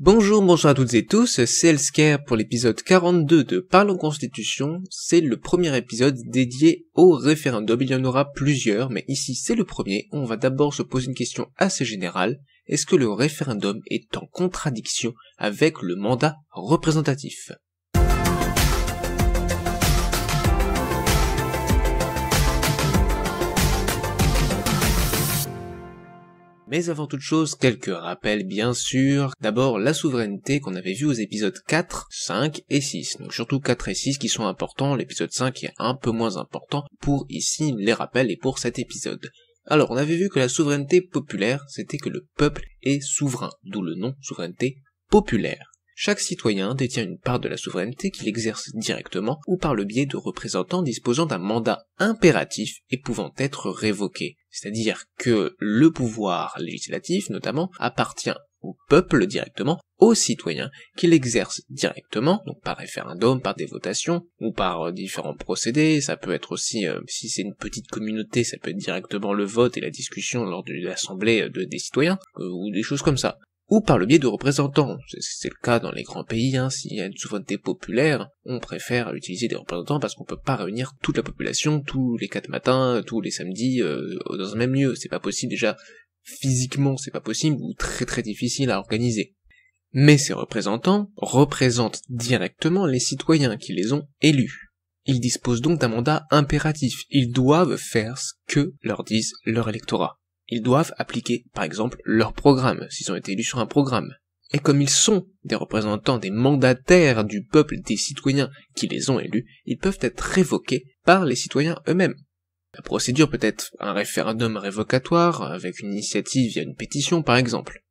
Bonjour, bonsoir à toutes et tous, c'est Elsker pour l'épisode 42 de Parlons Constitution. C'est le premier épisode dédié au référendum. Il y en aura plusieurs, mais ici c'est le premier. On va d'abord se poser une question assez générale. Est-ce que le référendum est en contradiction avec le mandat représentatif? Mais avant toute chose, quelques rappels bien sûr. D'abord, la souveraineté qu'on avait vu aux épisodes 4, 5 et 6. Donc surtout 4 et 6 qui sont importants, l'épisode 5 est un peu moins important pour ici les rappels et pour cet épisode. Alors, on avait vu que la souveraineté populaire, c'était que le peuple est souverain, d'où le nom souveraineté populaire. Chaque citoyen détient une part de la souveraineté qu'il exerce directement ou par le biais de représentants disposant d'un mandat impératif et pouvant être révoqué. C'est-à-dire que le pouvoir législatif, notamment, appartient au peuple directement, aux citoyens, qu'il exerce directement, donc par référendum, par des votations, ou par euh, différents procédés, ça peut être aussi, euh, si c'est une petite communauté, ça peut être directement le vote et la discussion lors de l'assemblée euh, des citoyens, ou des choses comme ça ou par le biais de représentants. C'est le cas dans les grands pays, hein. s'il y a une souveraineté populaire, on préfère utiliser des représentants parce qu'on peut pas réunir toute la population tous les quatre matins, tous les samedis, euh, dans un même lieu. C'est pas possible déjà physiquement, c'est pas possible ou très très difficile à organiser. Mais ces représentants représentent directement les citoyens qui les ont élus. Ils disposent donc d'un mandat impératif. Ils doivent faire ce que leur disent leur électorat ils doivent appliquer, par exemple, leur programme, s'ils ont été élus sur un programme. Et comme ils sont des représentants des mandataires du peuple, des citoyens qui les ont élus, ils peuvent être révoqués par les citoyens eux-mêmes. La procédure peut être un référendum révocatoire, avec une initiative via une pétition par exemple.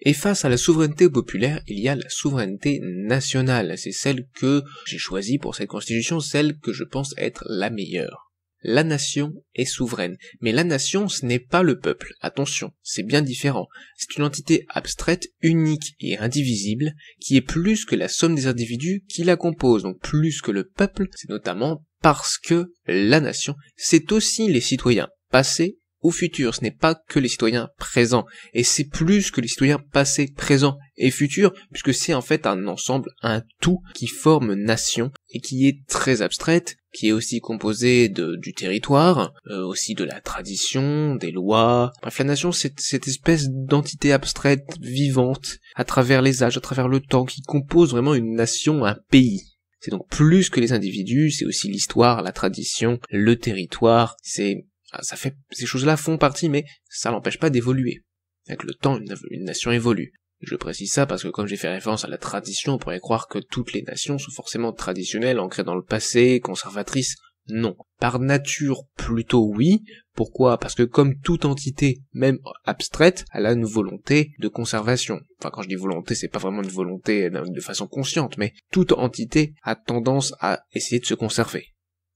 Et face à la souveraineté populaire, il y a la souveraineté nationale. C'est celle que j'ai choisie pour cette constitution, celle que je pense être la meilleure la nation est souveraine. Mais la nation, ce n'est pas le peuple. Attention, c'est bien différent. C'est une entité abstraite, unique et indivisible, qui est plus que la somme des individus qui la composent. Donc plus que le peuple, c'est notamment parce que la nation, c'est aussi les citoyens, passés ou futurs. Ce n'est pas que les citoyens présents. Et c'est plus que les citoyens passés, présents et futurs, puisque c'est en fait un ensemble, un tout qui forme nation et qui est très abstraite, qui est aussi composée de, du territoire, euh, aussi de la tradition, des lois. Bref, la nation, c'est cette espèce d'entité abstraite, vivante, à travers les âges, à travers le temps, qui compose vraiment une nation, un pays. C'est donc plus que les individus, c'est aussi l'histoire, la tradition, le territoire, c'est ça fait, ces choses-là font partie, mais ça n'empêche pas d'évoluer. Avec le temps, une, nation évolue. Je précise ça parce que comme j'ai fait référence à la tradition, on pourrait croire que toutes les nations sont forcément traditionnelles, ancrées dans le passé, conservatrices. Non. Par nature, plutôt oui. Pourquoi? Parce que comme toute entité, même abstraite, elle a une volonté de conservation. Enfin, quand je dis volonté, c'est pas vraiment une volonté de façon consciente, mais toute entité a tendance à essayer de se conserver.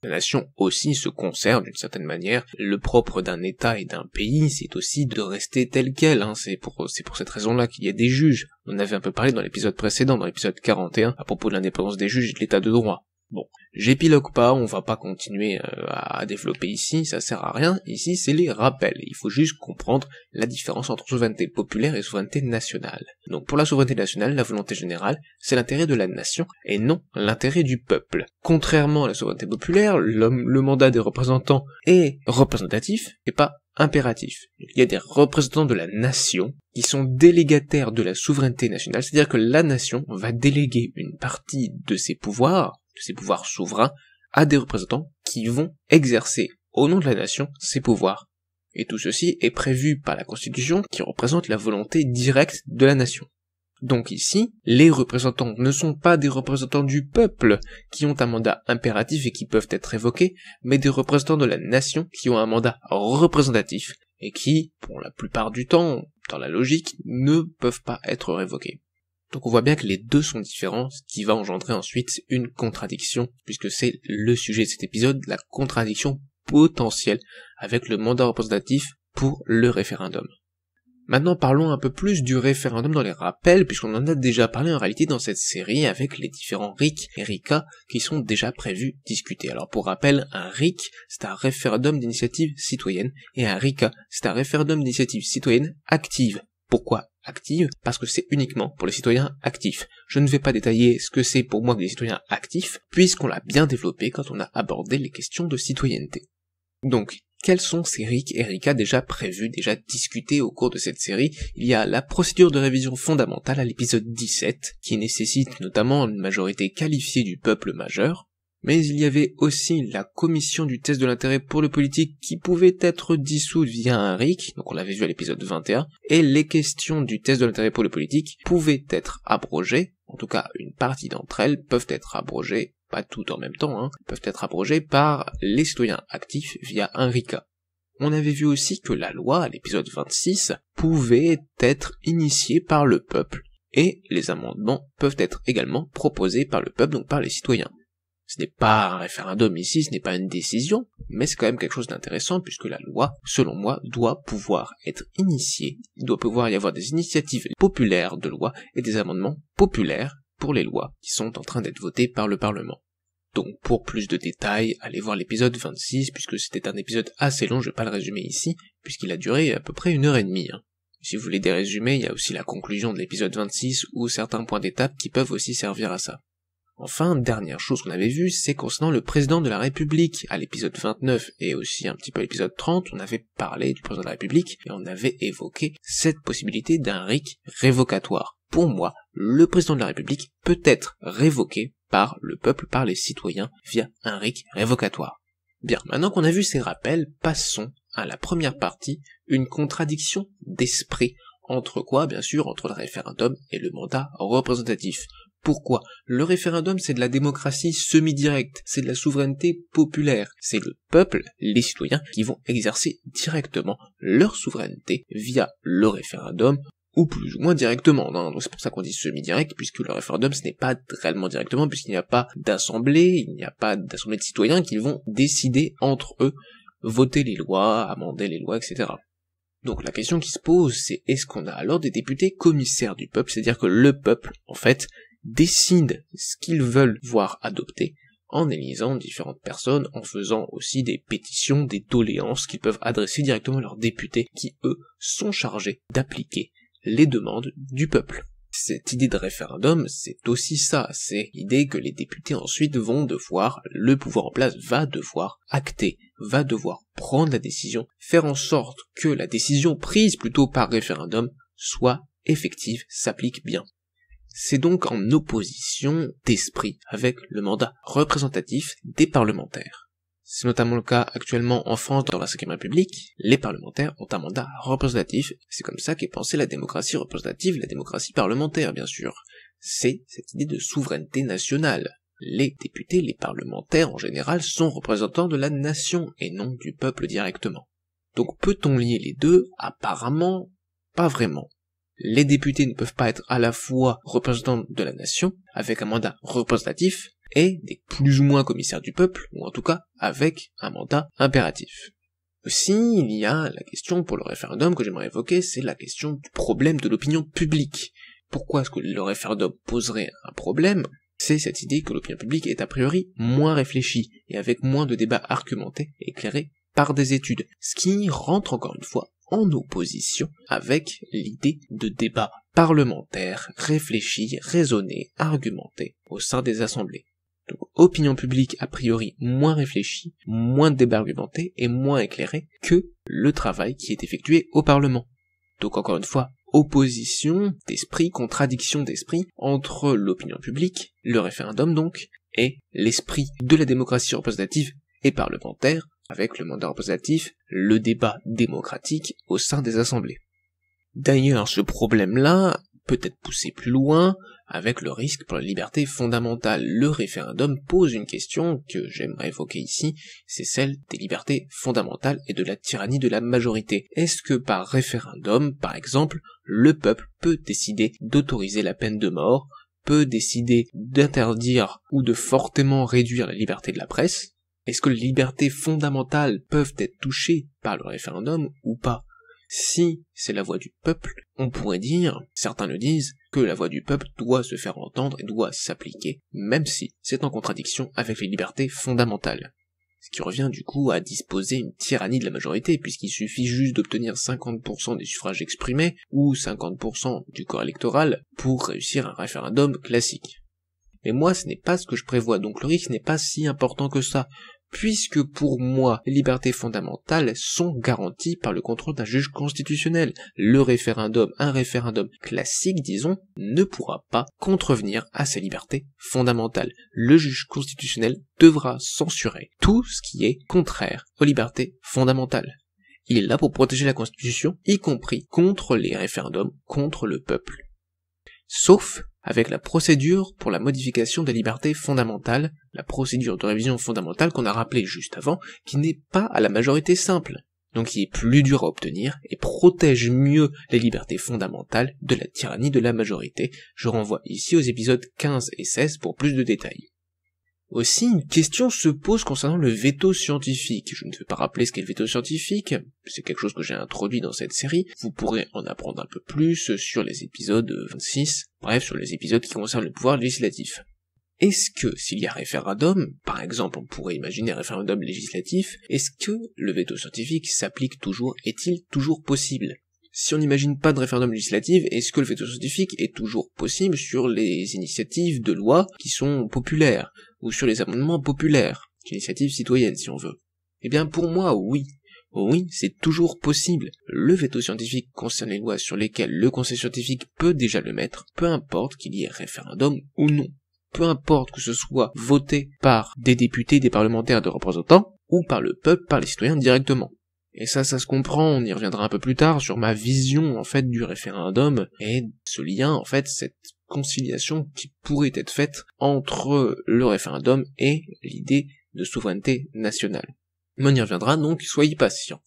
La nation aussi se conserve d'une certaine manière. Le propre d'un État et d'un pays, c'est aussi de rester tel quel. Hein. C'est pour, c'est pour cette raison-là qu'il y a des juges. On avait un peu parlé dans l'épisode précédent, dans l'épisode 41, à propos de l'indépendance des juges et de l'état de droit. Bon, j'épilogue pas, on va pas continuer euh, à développer ici, ça sert à rien. Ici, c'est les rappels. Il faut juste comprendre la différence entre souveraineté populaire et souveraineté nationale. Donc pour la souveraineté nationale, la volonté générale, c'est l'intérêt de la nation et non l'intérêt du peuple. Contrairement à la souveraineté populaire, le, le mandat des représentants est représentatif et pas impératif. Il y a des représentants de la nation qui sont délégataires de la souveraineté nationale, c'est-à-dire que la nation va déléguer une partie de ses pouvoirs de ces pouvoirs souverains à des représentants qui vont exercer au nom de la nation ces pouvoirs. Et tout ceci est prévu par la Constitution qui représente la volonté directe de la nation. Donc ici, les représentants ne sont pas des représentants du peuple qui ont un mandat impératif et qui peuvent être évoqués, mais des représentants de la nation qui ont un mandat représentatif et qui, pour la plupart du temps, dans la logique, ne peuvent pas être révoqués. Donc on voit bien que les deux sont différents, ce qui va engendrer ensuite une contradiction, puisque c'est le sujet de cet épisode, la contradiction potentielle avec le mandat représentatif pour le référendum. Maintenant parlons un peu plus du référendum dans les rappels, puisqu'on en a déjà parlé en réalité dans cette série avec les différents RIC et RICA qui sont déjà prévus discuter. Alors pour rappel, un RIC, c'est un référendum d'initiative citoyenne, et un RICA, c'est un référendum d'initiative citoyenne active Pourquoi active Parce que c'est uniquement pour les citoyens actifs. Je ne vais pas détailler ce que c'est pour moi des citoyens actifs, puisqu'on l'a bien développé quand on a abordé les questions de citoyenneté. Donc, quels sont ces RIC et RICA déjà prévus, déjà discutés au cours de cette série? Il y a la procédure de révision fondamentale à l'épisode 17, qui nécessite notamment une majorité qualifiée du peuple majeur, mais il y avait aussi la commission du test de l'intérêt pour le politique qui pouvait être dissoute via un RIC, donc on l'avait vu à l'épisode 21, et les questions du test de l'intérêt pour le politique pouvaient être abrogées, en tout cas une partie d'entre elles peuvent être abrogées pas tout en même temps, hein, peuvent être abrogés par les citoyens actifs via un RICA. On avait vu aussi que la loi, à l'épisode 26, pouvait être initiée par le peuple, et les amendements peuvent être également proposés par le peuple, donc par les citoyens. Ce n'est pas un référendum ici, ce n'est pas une décision, mais c'est quand même quelque chose d'intéressant puisque la loi, selon moi, doit pouvoir être initiée, il doit pouvoir y avoir des initiatives populaires de loi et des amendements populaires pour les lois qui sont en train d'être votées par le Parlement. Donc pour plus de détails, allez voir l'épisode 26, puisque c'était un épisode assez long, je vais pas le résumer ici, puisqu'il a duré à peu près une heure et demie. Hein. Si vous voulez des résumés, il y a aussi la conclusion de l'épisode 26 ou certains points d'étape qui peuvent aussi servir à ça. Enfin, dernière chose qu'on avait vue, c'est concernant le président de la République. À l'épisode 29 et aussi un petit peu à l'épisode 30, on avait parlé du président de la République et on avait évoqué cette possibilité d'un RIC révocatoire. Pour moi, le président de la République peut être révoqué par le peuple, par les citoyens, via un RIC révocatoire. Bien, maintenant qu'on a vu ces rappels, passons à la première partie, une contradiction d'esprit. Entre quoi, bien sûr, entre le référendum et le mandat représentatif. Pourquoi? Le référendum, c'est de la démocratie semi-directe, c'est de la souveraineté populaire, c'est le peuple, les citoyens, qui vont exercer directement leur souveraineté via le référendum ou plus ou moins directement. Donc c'est pour ça qu'on dit semi-direct, puisque le référendum ce n'est pas réellement directement, puisqu'il n'y a pas d'assemblée, il n'y a pas d'assemblée de citoyens qui vont décider entre eux, voter les lois, amender les lois, etc. Donc la question qui se pose, c'est est-ce qu'on a alors des députés commissaires du peuple, c'est-à-dire que le peuple, en fait, décident ce qu'ils veulent voir adopter en élisant différentes personnes, en faisant aussi des pétitions, des doléances qu'ils peuvent adresser directement à leurs députés qui, eux, sont chargés d'appliquer les demandes du peuple. Cette idée de référendum, c'est aussi ça, c'est l'idée que les députés ensuite vont devoir, le pouvoir en place va devoir acter, va devoir prendre la décision, faire en sorte que la décision prise plutôt par référendum soit effective, s'applique bien. C'est donc en opposition d'esprit avec le mandat représentatif des parlementaires. C'est notamment le cas actuellement en France dans la 5 République, les parlementaires ont un mandat représentatif, c'est comme ça qu'est pensée la démocratie représentative, la démocratie parlementaire bien sûr. C'est cette idée de souveraineté nationale. Les députés, les parlementaires en général sont représentants de la nation et non du peuple directement. Donc peut-on lier les deux? Apparemment, pas vraiment les députés ne peuvent pas être à la fois représentants de la nation, avec un mandat représentatif, et des plus ou moins commissaires du peuple, ou en tout cas avec un mandat impératif. Aussi, il y a la question pour le référendum que j'aimerais évoquer, c'est la question du problème de l'opinion publique. Pourquoi est-ce que le référendum poserait un problème? C'est cette idée que l'opinion publique est a priori moins réfléchie, et avec moins de débats argumentés éclairés par des études, ce qui rentre encore une fois en opposition avec l'idée de débat parlementaire, réfléchi, raisonné, argumenté au sein des assemblées. Donc, opinion publique a priori moins réfléchie, moins débat argumenté et moins éclairé que le travail qui est effectué au Parlement. Donc encore une fois, opposition d'esprit, contradiction d'esprit entre l'opinion publique, le référendum donc, et l'esprit de la démocratie représentative et parlementaire, avec le mandat représentatif, le débat démocratique au sein des assemblées. D'ailleurs, ce problème-là peut être poussé plus loin avec le risque pour la liberté fondamentale. Le référendum pose une question que j'aimerais évoquer ici, c'est celle des libertés fondamentales et de la tyrannie de la majorité. Est-ce que par référendum, par exemple, le peuple peut décider d'autoriser la peine de mort, peut décider d'interdire ou de fortement réduire la liberté de la presse, est-ce que les libertés fondamentales peuvent être touchées par le référendum ou pas? Si c'est la voix du peuple, on pourrait dire, certains le disent, que la voix du peuple doit se faire entendre et doit s'appliquer, même si c'est en contradiction avec les libertés fondamentales. ce qui revient du coup à disposer une tyrannie de la majorité, puisqu'il suffit juste d'obtenir 50% des suffrages exprimés, ou 50% du corps électoral, pour réussir un référendum classique. Mais moi, ce n'est pas ce que je prévois, donc le risque n'est pas si important que ça, puisque pour moi, les libertés fondamentales sont garanties par le contrôle d'un juge constitutionnel. Le référendum, un référendum classique, disons, ne pourra pas contrevenir à ces libertés fondamentales. Le juge constitutionnel devra censurer tout ce qui est contraire aux libertés fondamentales. Il est là pour protéger la Constitution, y compris contre les référendums, contre le peuple. Sauf avec la procédure pour la modification des libertés fondamentales, la procédure de révision fondamentale qu'on a rappelée juste avant, qui n'est pas à la majorité simple, donc qui est plus dur à obtenir et protège mieux les libertés fondamentales de la tyrannie de la majorité. Je renvoie ici aux épisodes 15 et 16 pour plus de détails. Aussi, une question se pose concernant le veto scientifique. Je ne vais pas rappeler ce qu'est le veto scientifique, c'est quelque chose que j'ai introduit dans cette série. Vous pourrez en apprendre un peu plus sur les épisodes 26, bref, sur les épisodes qui concernent le pouvoir législatif. Est-ce que, s'il y a référendum, par exemple on pourrait imaginer un référendum législatif, est-ce que le veto scientifique s'applique toujours, est-il toujours possible? Si on n'imagine pas de référendum législatif, est-ce que le veto scientifique est toujours possible sur les initiatives de loi qui sont populaires, ou sur les amendements populaires, initiatives citoyennes si on veut Eh bien pour moi, oui. Oui, c'est toujours possible. Le veto scientifique concerne les lois sur lesquelles le conseil scientifique peut déjà le mettre, peu importe qu'il y ait référendum ou non. Peu importe que ce soit voté par des députés, des parlementaires, des représentants, ou par le peuple, par les citoyens directement. Et ça, ça se comprend, on y reviendra un peu plus tard sur ma vision, en fait, du référendum, et ce lien, en fait, cette conciliation qui pourrait être faite entre le référendum et l'idée de souveraineté nationale. Mais on y reviendra donc, soyez patients.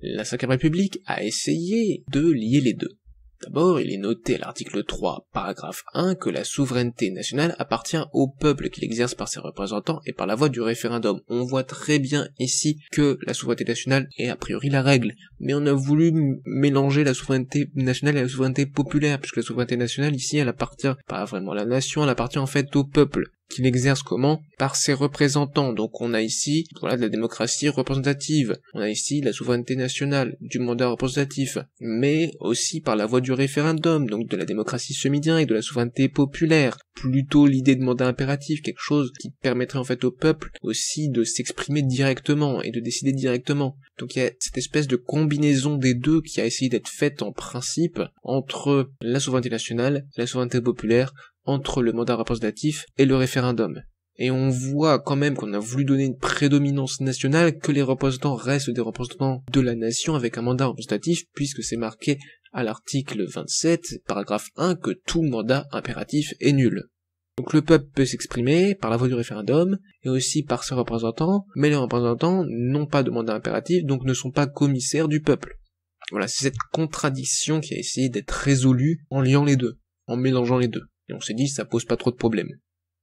La Cinquième République a essayé de lier les deux. D'abord, il est noté à l'article 3, paragraphe 1, que la souveraineté nationale appartient au peuple qui l'exerce par ses représentants et par la voie du référendum. On voit très bien ici que la souveraineté nationale est a priori la règle, mais on a voulu mélanger la souveraineté nationale et la souveraineté populaire, puisque la souveraineté nationale ici, elle appartient pas vraiment à la nation, elle appartient en fait au peuple qu'il exerce comment? Par ses représentants. Donc on a ici voilà de la démocratie représentative, on a ici la souveraineté nationale, du mandat représentatif, mais aussi par la voie du référendum, donc de la démocratie semi-directe, de la souveraineté populaire, plutôt l'idée de mandat impératif, quelque chose qui permettrait en fait au peuple aussi de s'exprimer directement et de décider directement. Donc il y a cette espèce de combinaison des deux qui a essayé d'être faite en principe entre la souveraineté nationale, la souveraineté populaire, entre le mandat représentatif et le référendum. Et on voit quand même qu'on a voulu donner une prédominance nationale, que les représentants restent des représentants de la nation avec un mandat représentatif, puisque c'est marqué à l'article 27, paragraphe 1, que tout mandat impératif est nul. Donc le peuple peut s'exprimer par la voie du référendum, et aussi par ses représentants, mais les représentants n'ont pas de mandat impératif, donc ne sont pas commissaires du peuple. Voilà, c'est cette contradiction qui a essayé d'être résolue en liant les deux, en mélangeant les deux. Et on s'est dit, ça pose pas trop de problèmes.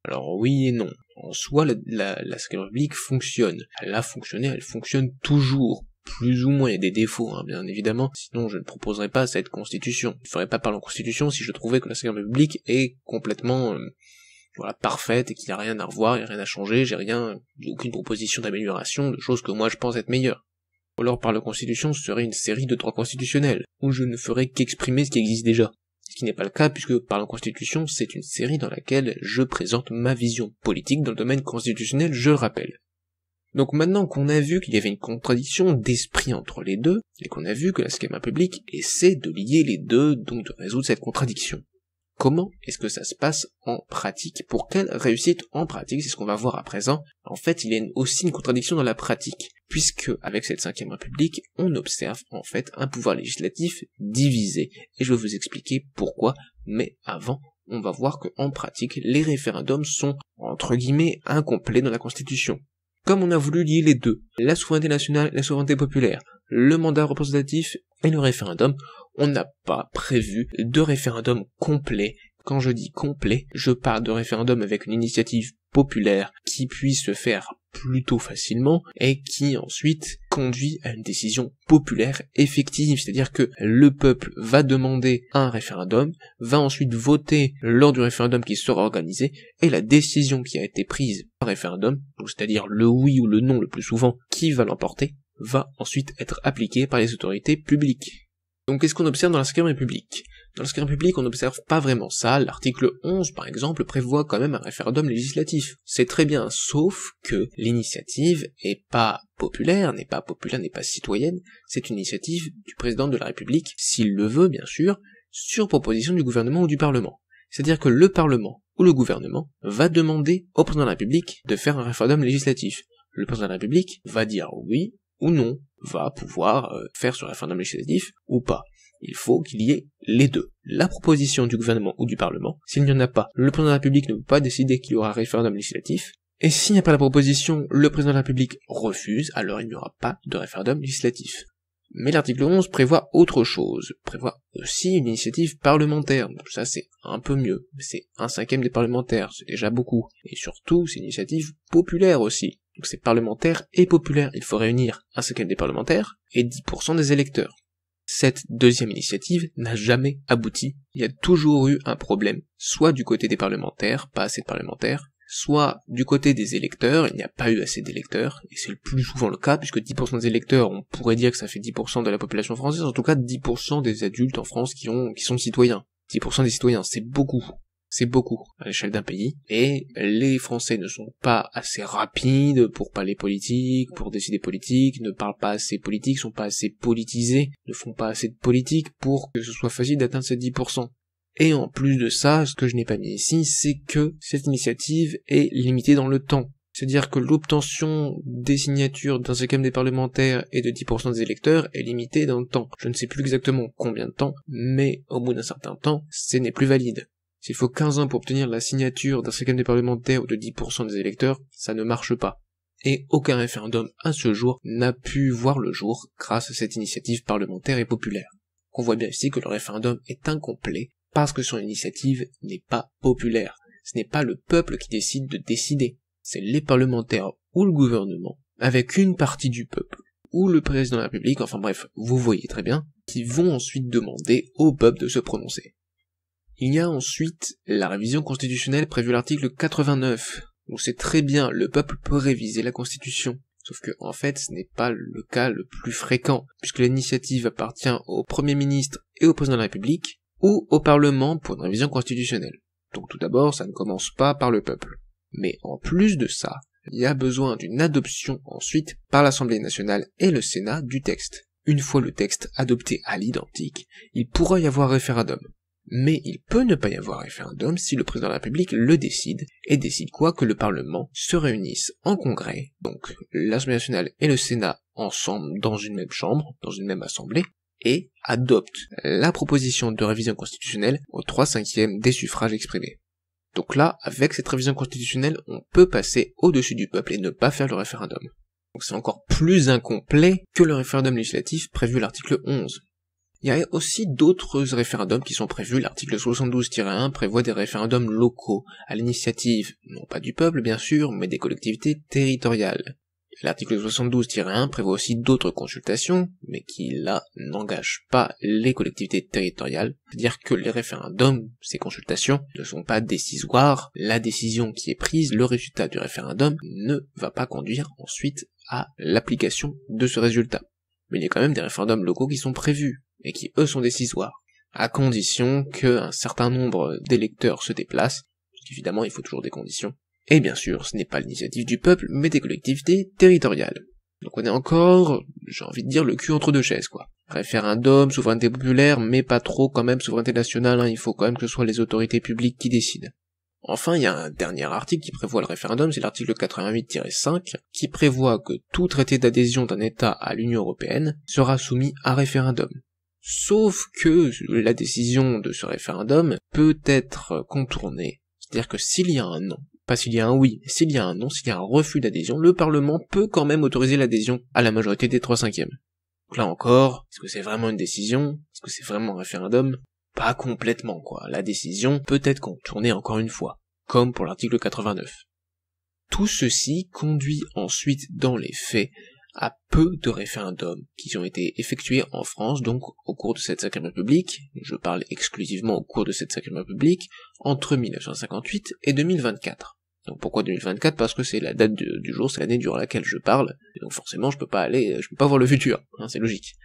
Alors oui et non. En soi, la, la, la République fonctionne. Elle a fonctionné, elle fonctionne toujours. Plus ou moins, il y a des défauts, hein, bien évidemment. Sinon, je ne proposerais pas cette constitution. Je ne ferais pas parler en constitution si je trouvais que la Cinquième République est complètement, euh, voilà, parfaite et qu'il n'y a rien à revoir, il n'y a rien à changer, j'ai rien, aucune proposition d'amélioration, de choses que moi je pense être meilleures. Ou alors par la constitution, ce serait une série de droits constitutionnels, où je ne ferais qu'exprimer ce qui existe déjà ce qui n'est pas le cas puisque par la Constitution, c'est une série dans laquelle je présente ma vision politique dans le domaine constitutionnel, je le rappelle. Donc maintenant qu'on a vu qu'il y avait une contradiction d'esprit entre les deux, et qu'on a vu que la schéma public essaie de lier les deux, donc de résoudre cette contradiction. Comment est-ce que ça se passe en pratique? Pour quelle réussite en pratique? C'est ce qu'on va voir à présent. En fait, il y a aussi une contradiction dans la pratique, puisque avec cette cinquième république, on observe en fait un pouvoir législatif divisé. Et je vais vous expliquer pourquoi, mais avant, on va voir qu'en pratique, les référendums sont, entre guillemets, incomplets dans la Constitution. Comme on a voulu lier les deux, la souveraineté nationale et la souveraineté populaire, le mandat représentatif et le référendum, on n'a pas prévu de référendum complet. Quand je dis complet, je parle de référendum avec une initiative populaire qui puisse se faire plutôt facilement et qui ensuite conduit à une décision populaire effective, c'est-à-dire que le peuple va demander un référendum, va ensuite voter lors du référendum qui sera organisé et la décision qui a été prise par référendum, c'est-à-dire le oui ou le non le plus souvent qui va l'emporter, va ensuite être appliquée par les autorités publiques. Donc qu'est-ce qu'on observe dans la 5 République? Dans la 5 République, on n'observe pas vraiment ça. L'article 11, par exemple, prévoit quand même un référendum législatif. C'est très bien, sauf que l'initiative est pas populaire, n'est pas populaire, n'est pas citoyenne, c'est une initiative du président de la République, s'il le veut bien sûr, sur proposition du gouvernement ou du Parlement. C'est-à-dire que le Parlement ou le gouvernement va demander au président de la République de faire un référendum législatif. Le président de la République va dire oui ou non, va pouvoir euh, faire ce référendum législatif ou pas. Il faut qu'il y ait les deux. La proposition du gouvernement ou du Parlement, s'il n'y en a pas, le président de la République ne peut pas décider qu'il y aura un référendum législatif, et s'il n'y a pas la proposition, le président de la République refuse, alors il n'y aura pas de référendum législatif. Mais l'article 11 prévoit autre chose, prévoit aussi une initiative parlementaire, donc ça c'est un peu mieux, c'est un cinquième des parlementaires, c'est déjà beaucoup, et surtout c'est une initiative populaire aussi, donc c'est parlementaire et populaire, il faut réunir un cinquième des parlementaires et 10% des électeurs. Cette deuxième initiative n'a jamais abouti, il y a toujours eu un problème, soit du côté des parlementaires, pas assez de parlementaires, soit du côté des électeurs, il n'y a pas eu assez d'électeurs, et c'est le plus souvent le cas, puisque 10% des électeurs, on pourrait dire que ça fait 10% de la population française, en tout cas 10% des adultes en France qui qui sont citoyens. 10% des citoyens, c'est beaucoup. C'est beaucoup à l'échelle d'un pays. Et les Français ne sont pas assez rapides pour parler politique, pour décider politique, ne parlent pas assez politique, sont pas assez politisés, ne font pas assez de politique pour que ce soit facile d'atteindre ces 10%. Et en plus de ça, ce que je n'ai pas mis ici, c'est que cette initiative est limitée dans le temps. C'est-à-dire que l'obtention des signatures d'un cinquième des parlementaires et de 10% des électeurs est limitée dans le temps. Je ne sais plus exactement combien de temps, mais au bout d'un certain temps, ce n'est plus valide. S'il faut 15 ans pour obtenir la signature d'un cinquième des parlementaires ou de 10% des électeurs, ça ne marche pas. Et aucun référendum à ce jour n'a pu voir le jour grâce à cette initiative parlementaire et populaire. On voit bien ici que le référendum est incomplet parce que son initiative n'est pas populaire. Ce n'est pas le peuple qui décide de décider. C'est les parlementaires ou le gouvernement, avec une partie du peuple, ou le président de la République, enfin bref, vous voyez très bien, qui vont ensuite demander au peuple de se prononcer. Il y a ensuite la révision constitutionnelle prévue à l'article 89, où c'est très bien, le peuple peut réviser la constitution. Sauf que, en fait, ce n'est pas le cas le plus fréquent, puisque l'initiative appartient au Premier ministre et au Président de la République, ou au Parlement pour une révision constitutionnelle. Donc tout d'abord, ça ne commence pas par le peuple. Mais en plus de ça, il y a besoin d'une adoption ensuite par l'Assemblée nationale et le Sénat du texte. Une fois le texte adopté à l'identique, il pourra y avoir référendum mais il peut ne pas y avoir référendum si le président de la République le décide, et décide quoi que le Parlement se réunisse en congrès, donc l'Assemblée nationale et le Sénat ensemble dans une même chambre, dans une même assemblée, et adopte la proposition de révision constitutionnelle au 3 cinquièmes des suffrages exprimés. Donc là, avec cette révision constitutionnelle, on peut passer au-dessus du peuple et ne pas faire le référendum. Donc c'est encore plus incomplet que le référendum législatif prévu à l'article 11. Il y a aussi d'autres référendums qui sont prévus. L'article 72-1 prévoit des référendums locaux, à l'initiative, non pas du peuple bien sûr, mais des collectivités territoriales. L'article 72-1 prévoit aussi d'autres consultations, mais qui là n'engagent pas les collectivités territoriales. C'est-à-dire que les référendums, ces consultations, ne sont pas décisoires. La décision qui est prise, le résultat du référendum, ne va pas conduire ensuite à l'application de ce résultat. Mais il y a quand même des référendums locaux qui sont prévus et qui eux sont décisoires, à condition qu'un certain nombre d'électeurs se déplacent, évidemment il faut toujours des conditions, et bien sûr ce n'est pas l'initiative du peuple, mais des collectivités territoriales. Donc on est encore, j'ai envie de dire, le cul entre deux chaises, quoi. Référendum, souveraineté populaire, mais pas trop quand même souveraineté nationale, hein, il faut quand même que ce soit les autorités publiques qui décident. Enfin, il y a un dernier article qui prévoit le référendum, c'est l'article 88-5, qui prévoit que tout traité d'adhésion d'un État à l'Union européenne sera soumis à référendum. Sauf que la décision de ce référendum peut être contournée. C'est-à-dire que s'il y a un non, pas s'il y a un oui, s'il y a un non, s'il y a un refus d'adhésion, le Parlement peut quand même autoriser l'adhésion à la majorité des trois cinquièmes. Donc là encore, est-ce que c'est vraiment une décision? Est-ce que c'est vraiment un référendum? Pas complètement, quoi. La décision peut être contournée encore une fois, comme pour l'article 89. Tout ceci conduit ensuite dans les faits à peu de référendums qui ont été effectués en France, donc au cours de cette Cinquième République, je parle exclusivement au cours de cette Cinquième République, entre 1958 et 2024. Donc pourquoi 2024 Parce que c'est la date du jour, c'est l'année durant laquelle je parle, donc forcément je peux pas aller, je peux pas voir le futur, hein, c'est logique.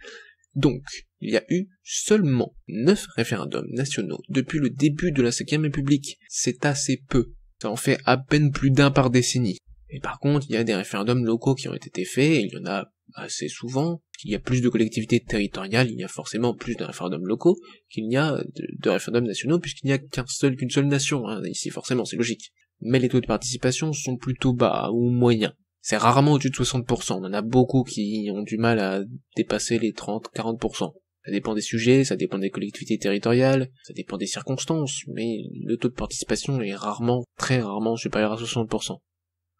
Donc, il y a eu seulement 9 référendums nationaux depuis le début de la Cinquième République. C'est assez peu. Ça en fait à peine plus d'un par décennie. Et par contre, il y a des référendums locaux qui ont été faits, et il y en a assez souvent. Il y a plus de collectivités territoriales, il y a forcément plus de référendums locaux qu'il n'y a de, référendums nationaux, puisqu'il n'y a qu'un seul, qu'une seule nation, hein, ici forcément, c'est logique. Mais les taux de participation sont plutôt bas ou moyens. C'est rarement au-dessus de 60%. On en a beaucoup qui ont du mal à dépasser les 30-40%. Ça dépend des sujets, ça dépend des collectivités territoriales, ça dépend des circonstances, mais le taux de participation est rarement, très rarement supérieur à 60%.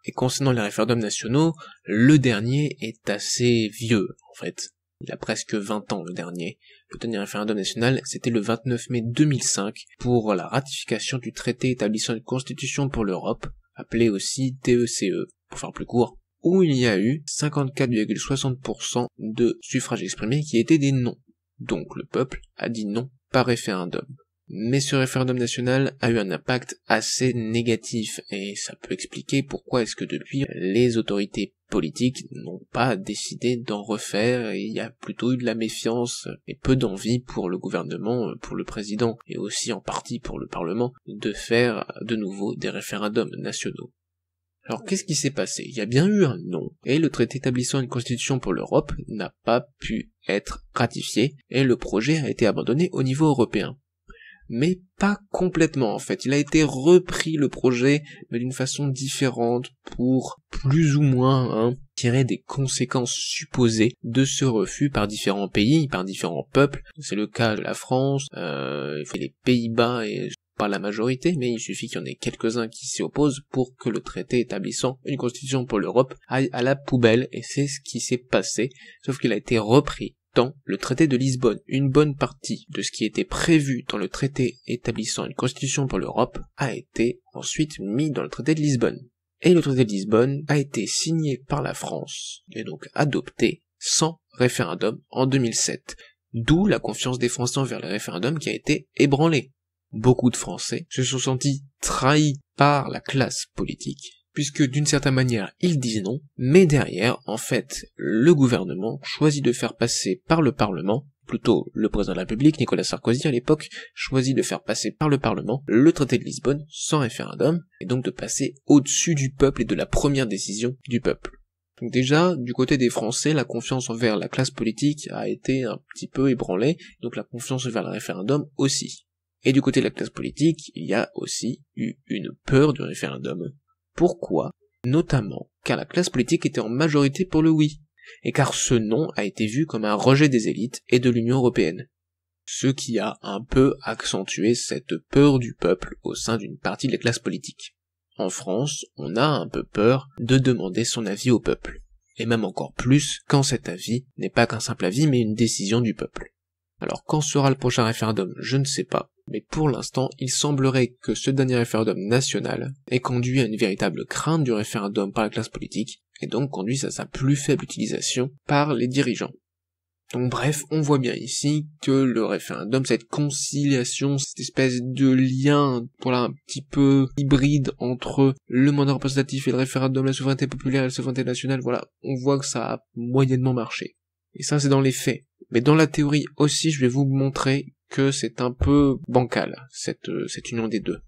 Et concernant les référendums nationaux, le dernier est assez vieux, en fait. Il a presque 20 ans, le dernier. Le dernier référendum national, c'était le 29 mai 2005, pour la ratification du traité établissant une constitution pour l'Europe, appelé aussi TECE, e, pour faire plus court, où il y a eu 54,60% de suffrages exprimés qui étaient des non. Donc le peuple a dit non par référendum. Mais ce référendum national a eu un impact assez négatif et ça peut expliquer pourquoi est-ce que depuis les autorités politiques n'ont pas décidé d'en refaire. Et il y a plutôt eu de la méfiance et peu d'envie pour le gouvernement, pour le président et aussi en partie pour le parlement de faire de nouveau des référendums nationaux. Alors qu'est-ce qui s'est passé? Il y a bien eu un non, et le traité établissant une constitution pour l'Europe n'a pas pu être ratifié, et le projet a été abandonné au niveau européen mais pas complètement en fait. Il a été repris le projet, mais d'une façon différente pour plus ou moins hein, tirer des conséquences supposées de ce refus par différents pays, par différents peuples. C'est le cas de la France, euh, les Pays-Bas et pas la majorité, mais il suffit qu'il y en ait quelques-uns qui s'y opposent pour que le traité établissant une constitution pour l'Europe aille à la poubelle, et c'est ce qui s'est passé, sauf qu'il a été repris le traité de Lisbonne, une bonne partie de ce qui était prévu dans le traité établissant une constitution pour l'Europe a été ensuite mis dans le traité de Lisbonne. Et le traité de Lisbonne a été signé par la France, et donc adopté sans référendum en 2007. D'où la confiance des Français envers le référendum qui a été ébranlée. Beaucoup de Français se sont sentis trahis par la classe politique puisque d'une certaine manière ils disent non, mais derrière, en fait, le gouvernement choisit de faire passer par le Parlement, plutôt le président de la République, Nicolas Sarkozy à l'époque, choisit de faire passer par le Parlement le traité de Lisbonne sans référendum, et donc de passer au-dessus du peuple et de la première décision du peuple. Donc déjà, du côté des Français, la confiance envers la classe politique a été un petit peu ébranlée, donc la confiance envers le référendum aussi. Et du côté de la classe politique, il y a aussi eu une peur du référendum, pourquoi Notamment car la classe politique était en majorité pour le oui, et car ce non a été vu comme un rejet des élites et de l'Union européenne. Ce qui a un peu accentué cette peur du peuple au sein d'une partie de la classe politique. En France, on a un peu peur de demander son avis au peuple. Et même encore plus quand cet avis n'est pas qu'un simple avis mais une décision du peuple. Alors quand sera le prochain référendum, je ne sais pas, mais pour l'instant, il semblerait que ce dernier référendum national ait conduit à une véritable crainte du référendum par la classe politique, et donc conduit à sa plus faible utilisation par les dirigeants. Donc bref, on voit bien ici que le référendum, cette conciliation, cette espèce de lien, voilà, un petit peu hybride entre le mandat représentatif et le référendum, la souveraineté populaire et la souveraineté nationale, voilà, on voit que ça a moyennement marché. Et ça, c'est dans les faits. Mais dans la théorie aussi, je vais vous montrer que c'est un peu bancal, cette, euh, cette union des deux.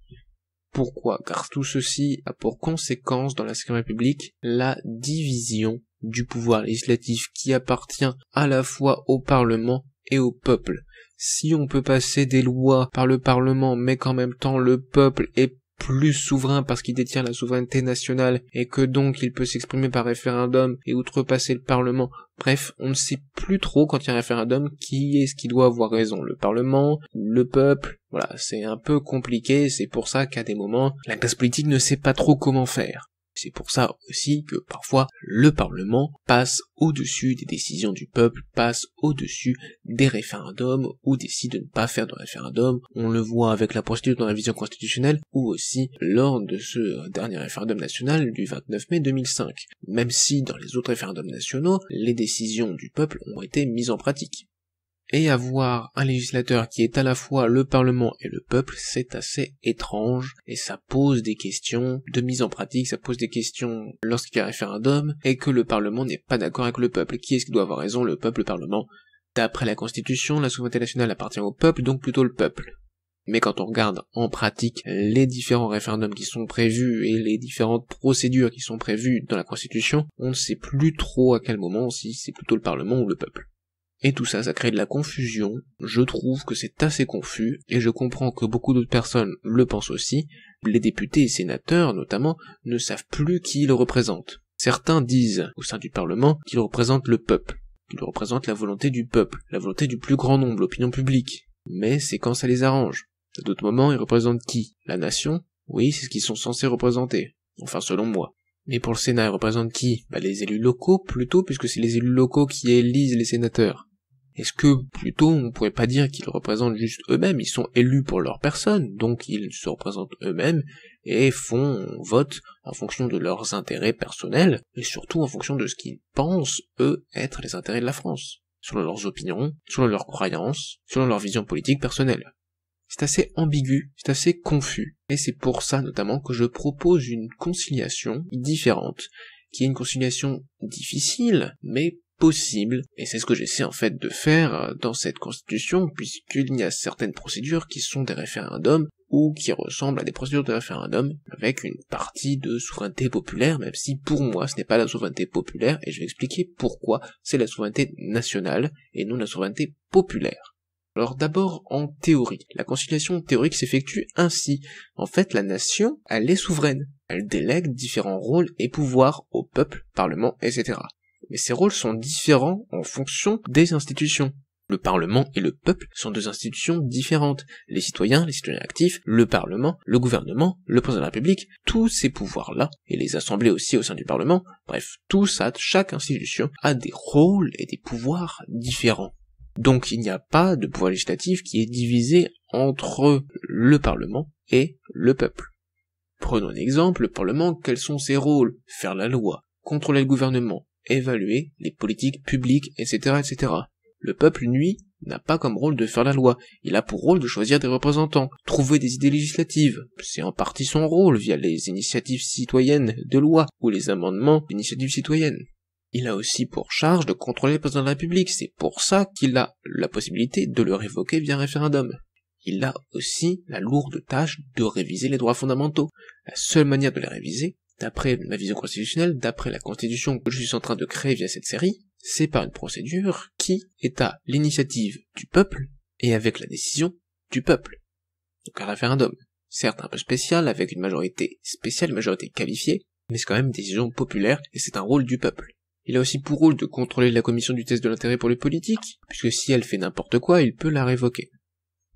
Pourquoi? Car tout ceci a pour conséquence dans la Cinquième République la division du pouvoir législatif qui appartient à la fois au Parlement et au peuple. Si on peut passer des lois par le Parlement mais qu'en même temps le peuple est plus souverain parce qu'il détient la souveraineté nationale et que donc il peut s'exprimer par référendum et outrepasser le Parlement. Bref, on ne sait plus trop quand il y a un référendum qui est ce qui doit avoir raison, le Parlement, le peuple. Voilà, c'est un peu compliqué, c'est pour ça qu'à des moments, la classe politique ne sait pas trop comment faire. C'est pour ça aussi que parfois le Parlement passe au-dessus des décisions du peuple, passe au-dessus des référendums ou décide de ne pas faire de référendum. On le voit avec la procédure dans la vision constitutionnelle ou aussi lors de ce dernier référendum national du 29 mai 2005. Même si dans les autres référendums nationaux, les décisions du peuple ont été mises en pratique et avoir un législateur qui est à la fois le Parlement et le peuple, c'est assez étrange, et ça pose des questions de mise en pratique, ça pose des questions lorsqu'il y a référendum, et que le Parlement n'est pas d'accord avec le peuple. Qui est-ce qui doit avoir raison, le peuple, le Parlement? D'après la Constitution, la souveraineté nationale appartient au peuple, donc plutôt le peuple. Mais quand on regarde en pratique les différents référendums qui sont prévus et les différentes procédures qui sont prévues dans la Constitution, on ne sait plus trop à quel moment si c'est plutôt le Parlement ou le peuple. Et tout ça, ça crée de la confusion. Je trouve que c'est assez confus, et je comprends que beaucoup d'autres personnes le pensent aussi. Les députés et sénateurs, notamment, ne savent plus qui ils représentent. Certains disent, au sein du Parlement, qu'ils représentent le peuple, qu'ils représentent la volonté du peuple, la volonté du plus grand nombre, l'opinion publique. Mais c'est quand ça les arrange. À d'autres moments, ils représentent qui? La nation? Oui, c'est ce qu'ils sont censés représenter. Enfin, selon moi. Mais pour le Sénat, ils représentent qui? Bah, Les élus locaux, plutôt, puisque c'est les élus locaux qui élisent les sénateurs. Est-ce que plutôt on pourrait pas dire qu'ils représentent juste eux-mêmes, ils sont élus pour leur personne, donc ils se représentent eux-mêmes et font vote en fonction de leurs intérêts personnels et surtout en fonction de ce qu'ils pensent eux être les intérêts de la France, selon leurs opinions, selon leurs croyances, selon leur vision politique personnelle. C'est assez ambigu, c'est assez confus, et c'est pour ça notamment que je propose une conciliation différente, qui est une conciliation difficile, mais possible, et c'est ce que j'essaie en fait de faire euh, dans cette constitution, puisqu'il y a certaines procédures qui sont des référendums, ou qui ressemblent à des procédures de référendum, avec une partie de souveraineté populaire, même si pour moi ce n'est pas la souveraineté populaire, et je vais expliquer pourquoi c'est la souveraineté nationale, et non la souveraineté populaire. Alors d'abord en théorie, la conciliation théorique s'effectue ainsi. En fait, la nation, elle est souveraine. Elle délègue différents rôles et pouvoirs au peuple, parlement, etc mais ces rôles sont différents en fonction des institutions. Le Parlement et le peuple sont deux institutions différentes. Les citoyens, les citoyens actifs, le Parlement, le gouvernement, le président de la République, tous ces pouvoirs-là, et les assemblées aussi au sein du Parlement, bref, tout ça, chaque institution a des rôles et des pouvoirs différents. Donc il n'y a pas de pouvoir législatif qui est divisé entre le Parlement et le peuple. Prenons un exemple, le Parlement, quels sont ses rôles? Faire la loi, contrôler le gouvernement, évaluer les politiques publiques, etc., etc. Le peuple, nuit n'a pas comme rôle de faire la loi, il a pour rôle de choisir des représentants, trouver des idées législatives, c'est en partie son rôle via les initiatives citoyennes de loi ou les amendements d'initiatives citoyennes. Il a aussi pour charge de contrôler le président de la République, c'est pour ça qu'il a la possibilité de le révoquer via un référendum. Il a aussi la lourde tâche de réviser les droits fondamentaux. La seule manière de les réviser, d'après ma vision constitutionnelle, d'après la constitution que je suis en train de créer via cette série, c'est par une procédure qui est à l'initiative du peuple et avec la décision du peuple. Donc un référendum, certes un peu spécial, avec une majorité spéciale, majorité qualifiée, mais c'est quand même une décision populaire et c'est un rôle du peuple. Il a aussi pour rôle de contrôler la commission du test de l'intérêt pour les politiques, puisque si elle fait n'importe quoi, il peut la révoquer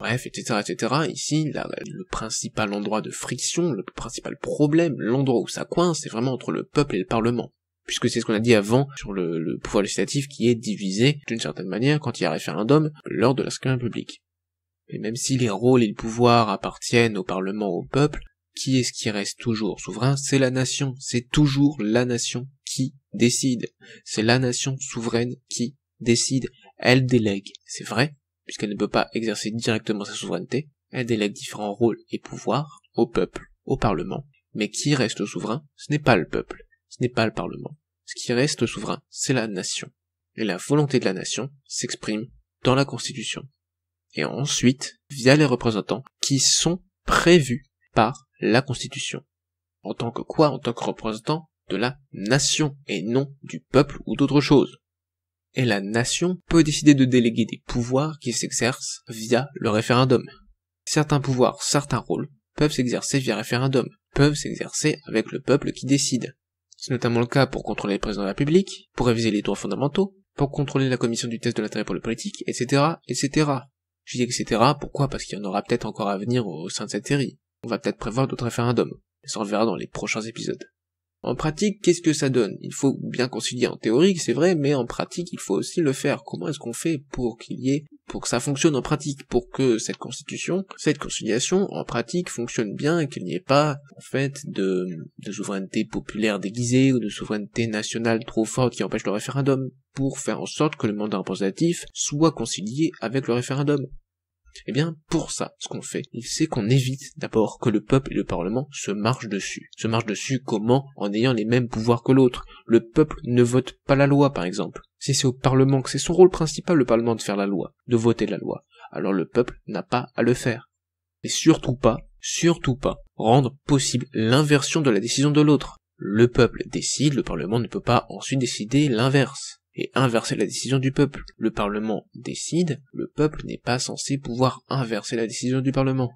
bref, etc., etc. Ici, le principal endroit de friction, le principal problème, l'endroit où ça coince, c'est vraiment entre le peuple et le Parlement. Puisque c'est ce qu'on a dit avant sur le, pouvoir législatif qui est divisé, d'une certaine manière, quand il y a référendum, lors de la scrutin public. Et même si les rôles et les pouvoirs appartiennent au Parlement, au peuple, qui est-ce qui reste toujours souverain? C'est la nation. C'est toujours la nation qui décide. C'est la nation souveraine qui décide. Elle délègue. C'est vrai, puisqu'elle ne peut pas exercer directement sa souveraineté, elle délègue différents rôles et pouvoirs au peuple, au Parlement. Mais qui reste souverain Ce n'est pas le peuple, ce n'est pas le Parlement. Ce qui reste souverain, c'est la nation. Et la volonté de la nation s'exprime dans la Constitution. Et ensuite, via les représentants qui sont prévus par la Constitution. En tant que quoi? En tant que représentant de la nation et non du peuple ou d'autre chose et la nation peut décider de déléguer des pouvoirs qui s'exercent via le référendum. Certains pouvoirs, certains rôles peuvent s'exercer via référendum, peuvent s'exercer avec le peuple qui décide. C'est notamment le cas pour contrôler le président de la République, pour réviser les droits fondamentaux, pour contrôler la commission du test de l'intérêt pour le politique, etc., etc. Je dis etc. Pourquoi? Parce qu'il y en aura peut-être encore à venir au sein de cette série. On va peut-être prévoir d'autres référendums. Ça on verra dans les prochains épisodes. En pratique, qu'est-ce que ça donne? Il faut bien concilier en théorie, c'est vrai, mais en pratique, il faut aussi le faire. Comment est-ce qu'on fait pour qu'il y ait, pour que ça fonctionne en pratique, pour que cette constitution, cette conciliation, en pratique, fonctionne bien et qu'il n'y ait pas, en fait, de, de souveraineté populaire déguisée ou de souveraineté nationale trop forte qui empêche le référendum, pour faire en sorte que le mandat représentatif soit concilié avec le référendum. Eh bien, pour ça, ce qu'on fait, c'est qu'on évite d'abord que le peuple et le parlement se marchent dessus. Se marchent dessus comment? En ayant les mêmes pouvoirs que l'autre. Le peuple ne vote pas la loi, par exemple. Si c'est au parlement que c'est son rôle principal, le parlement, de faire la loi, de voter la loi, alors le peuple n'a pas à le faire. Et surtout pas, surtout pas, rendre possible l'inversion de la décision de l'autre. Le peuple décide, le parlement ne peut pas ensuite décider l'inverse et inverser la décision du peuple. Le Parlement décide, le peuple n'est pas censé pouvoir inverser la décision du Parlement.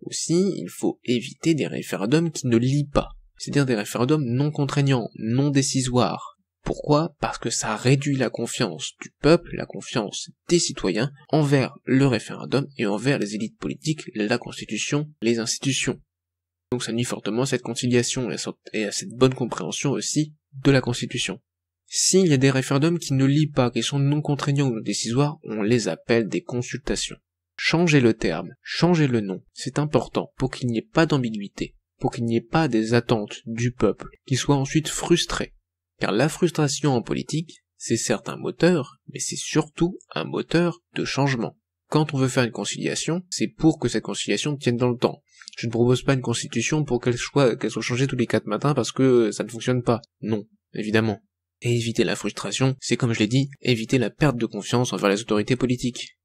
Aussi, il faut éviter des référendums qui ne lient pas, c'est-à-dire des référendums non contraignants, non décisoires. Pourquoi? Parce que ça réduit la confiance du peuple, la confiance des citoyens envers le référendum et envers les élites politiques, la constitution, les institutions. Donc ça nuit fortement à cette conciliation et à cette bonne compréhension aussi de la constitution. S'il y a des référendums qui ne lient pas, qui sont non contraignants ou non décisoires, on les appelle des consultations. Changez le terme, changez le nom, c'est important pour qu'il n'y ait pas d'ambiguïté, pour qu'il n'y ait pas des attentes du peuple qui soient ensuite frustrées. Car la frustration en politique, c'est certes un moteur, mais c'est surtout un moteur de changement. Quand on veut faire une conciliation, c'est pour que cette conciliation tienne dans le temps. Je ne propose pas une constitution pour qu'elle soit, qu'elle soit changée tous les quatre matins parce que ça ne fonctionne pas. Non, évidemment. Et éviter la frustration, c'est comme je l'ai dit, éviter la perte de confiance envers les autorités politiques.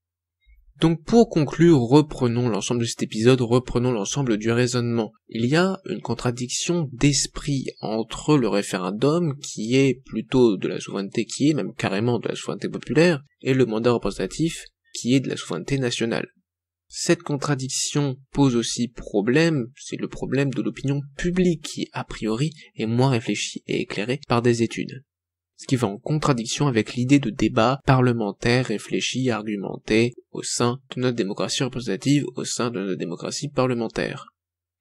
Donc pour conclure, reprenons l'ensemble de cet épisode, reprenons l'ensemble du raisonnement. Il y a une contradiction d'esprit entre le référendum, qui est plutôt de la souveraineté, qui est même carrément de la souveraineté populaire, et le mandat représentatif, qui est de la souveraineté nationale. Cette contradiction pose aussi problème, c'est le problème de l'opinion publique qui, a priori, est moins réfléchie et éclairée par des études ce qui va en contradiction avec l'idée de débat parlementaire réfléchi, argumenté au sein de notre démocratie représentative, au sein de notre démocratie parlementaire.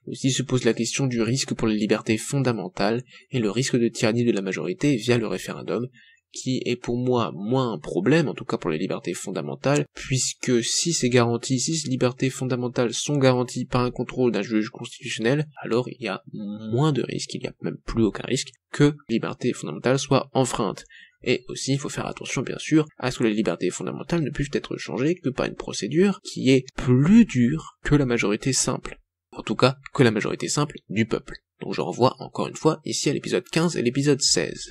Aussi se pose la question du risque pour les libertés fondamentales et le risque de tyrannie de la majorité via le référendum, qui est pour moi moins un problème, en tout cas pour les libertés fondamentales, puisque si ces garanties, si ces libertés fondamentales sont garanties par un contrôle d'un juge constitutionnel, alors il y a moins de risques, il n'y a même plus aucun risque que les libertés fondamentales soient enfreintes. Et aussi, il faut faire attention, bien sûr, à ce que les libertés fondamentales ne puissent être changées que par une procédure qui est plus dure que la majorité simple. En tout cas, que la majorité simple du peuple. Donc je renvoie encore une fois ici à l'épisode 15 et l'épisode 16.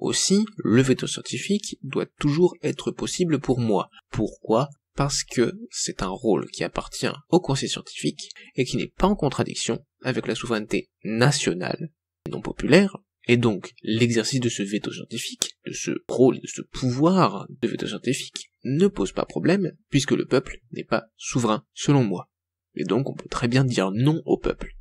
Aussi, le veto scientifique doit toujours être possible pour moi. Pourquoi? Parce que c'est un rôle qui appartient au conseil scientifique et qui n'est pas en contradiction avec la souveraineté nationale, non populaire, et donc l'exercice de ce veto scientifique, de ce rôle de ce pouvoir de veto scientifique ne pose pas problème puisque le peuple n'est pas souverain selon moi. Et donc on peut très bien dire non au peuple.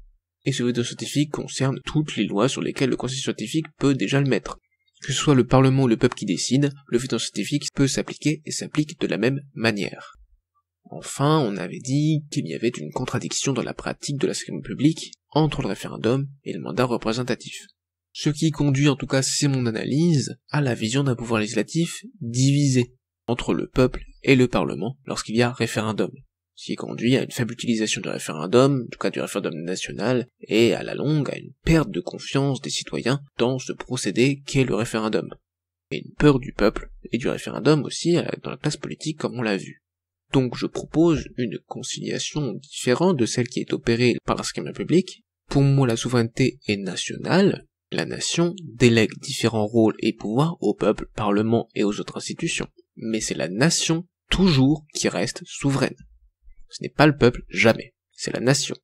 Et ce veto scientifique concerne toutes les lois sur lesquelles le conseil scientifique peut déjà le mettre. Que ce soit le Parlement ou le peuple qui décide, le veto scientifique peut s'appliquer et s'applique de la même manière. Enfin, on avait dit qu'il y avait une contradiction dans la pratique de la seconde publique entre le référendum et le mandat représentatif. Ce qui conduit, en tout cas c'est mon analyse, à la vision d'un pouvoir législatif divisé entre le peuple et le Parlement lorsqu'il y a référendum ce qui conduit à une faible utilisation du référendum, en tout cas du référendum national, et à la longue à une perte de confiance des citoyens dans ce procédé qu'est le référendum. Et une peur du peuple, et du référendum aussi dans la classe politique comme on l'a vu. Donc je propose une conciliation différente de celle qui est opérée par un schéma public. Pour moi la souveraineté est nationale, la nation délègue différents rôles et pouvoirs au peuple, parlement et aux autres institutions. Mais c'est la nation toujours qui reste souveraine. Ce n'est pas le peuple, jamais. C'est la nation.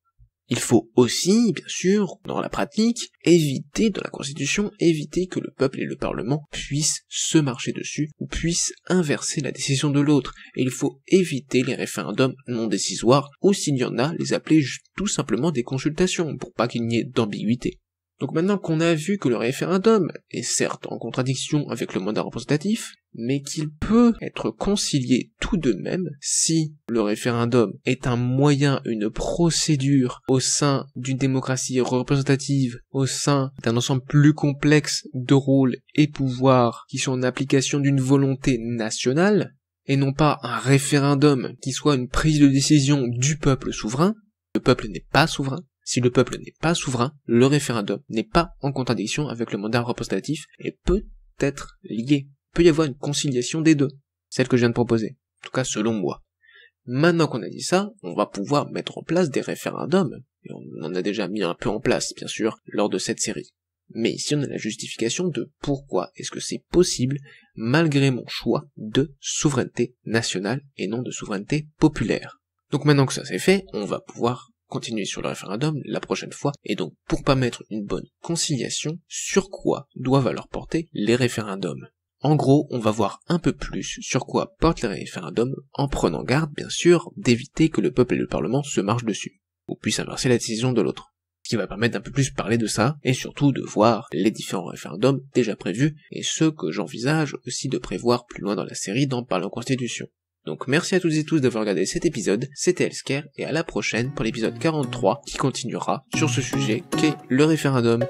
Il faut aussi, bien sûr, dans la pratique, éviter, dans la Constitution, éviter que le peuple et le Parlement puissent se marcher dessus, ou puissent inverser la décision de l'autre, et il faut éviter les référendums non décisoires, ou s'il y en a, les appeler tout simplement des consultations, pour pas qu'il n'y ait d'ambiguïté. Donc maintenant qu'on a vu que le référendum est certes en contradiction avec le mandat représentatif, mais qu'il peut être concilié tout de même si le référendum est un moyen, une procédure au sein d'une démocratie représentative, au sein d'un ensemble plus complexe de rôles et pouvoirs qui sont en application d'une volonté nationale, et non pas un référendum qui soit une prise de décision du peuple souverain, le peuple n'est pas souverain, si le peuple n'est pas souverain, le référendum n'est pas en contradiction avec le mandat représentatif et peut être lié. Peut y avoir une conciliation des deux, celle que je viens de proposer, en tout cas selon moi. Maintenant qu'on a dit ça, on va pouvoir mettre en place des référendums, et on en a déjà mis un peu en place, bien sûr, lors de cette série. Mais ici on a la justification de pourquoi est-ce que c'est possible malgré mon choix de souveraineté nationale et non de souveraineté populaire. Donc maintenant que ça c'est fait, on va pouvoir continuer sur le référendum la prochaine fois, et donc pour pas mettre une bonne conciliation, sur quoi doivent alors porter les référendums? En gros, on va voir un peu plus sur quoi portent les référendums, en prenant garde, bien sûr, d'éviter que le peuple et le parlement se marchent dessus, ou puissent inverser la décision de l'autre. Ce qui va permettre d'un peu plus parler de ça, et surtout de voir les différents référendums déjà prévus, et ceux que j'envisage aussi de prévoir plus loin dans la série dans Parlons Constitution. Donc merci à toutes et tous d'avoir regardé cet épisode, c'était Elsker, et à la prochaine pour l'épisode 43 qui continuera sur ce sujet qu'est le référendum.